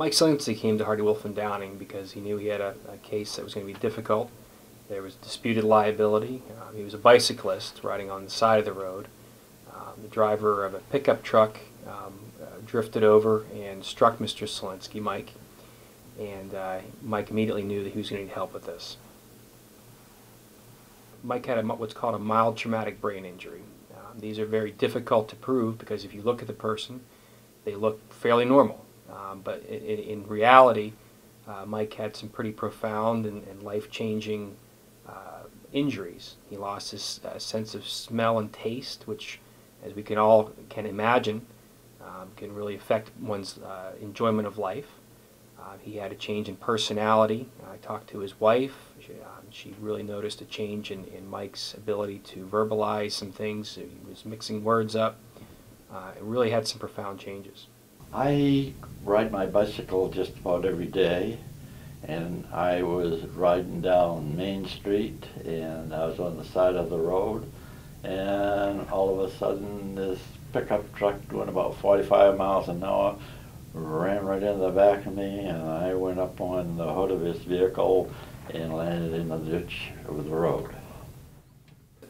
Mike Selinsky came to Hardy Wolf and Downing because he knew he had a, a case that was going to be difficult. There was disputed liability. Um, he was a bicyclist riding on the side of the road. Um, the driver of a pickup truck um, uh, drifted over and struck Mr. Selinsky, Mike, and uh, Mike immediately knew that he was going to need help with this. Mike had a, what's called a mild traumatic brain injury. Um, these are very difficult to prove because if you look at the person, they look fairly normal. Um, but in, reality, uh, Mike had some pretty profound and, and life-changing uh, injuries. He lost his uh, sense of smell and taste, which, as we can all can imagine, um, can really affect one's uh, enjoyment of life. Uh, he had a change in personality. I talked to his wife. She, um, she really noticed a change in, in Mike's ability to verbalize some things. He was mixing words up. Uh, it really had some profound changes. I ride my bicycle just about every day and I was riding down Main Street and I was on the side of the road and all of a sudden this pickup truck doing about 45 miles an hour ran right into the back of me and I went up on the hood of his vehicle and landed in the ditch of the road.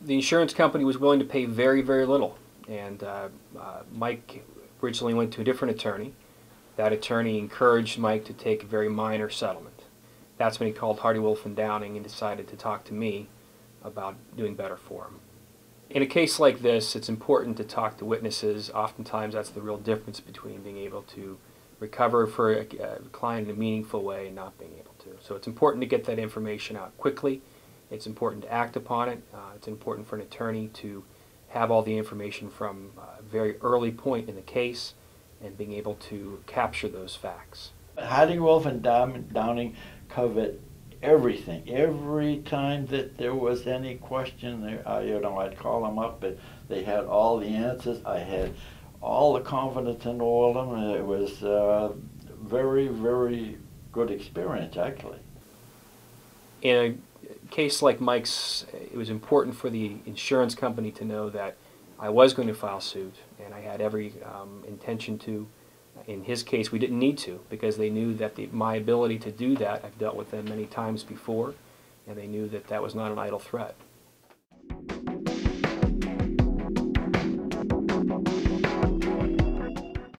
The insurance company was willing to pay very, very little and uh, uh, Mike originally went to a different attorney. That attorney encouraged Mike to take a very minor settlement. That's when he called Hardy Wolf and Downing and decided to talk to me about doing better for him. In a case like this, it's important to talk to witnesses. Oftentimes, that's the real difference between being able to recover for a, client in a meaningful way and not being able to. So it's important to get that information out quickly. It's important to act upon it. Uh, it's important for an attorney to have all the information from a very early point in the case and being able to capture those facts. Hardy Wolf and Downing covered everything. Every time that there was any question, there, uh, you know, I'd call them up, but they had all the answers. I had all the confidence in all of them. It was uh, very, very good experience, actually. In case like Mike's, it was important for the insurance company to know that I was going to file suit, and I had every um, intention to. In his case, we didn't need to because they knew that the, my ability to do that, I've dealt with them many times before, and they knew that that was not an idle threat.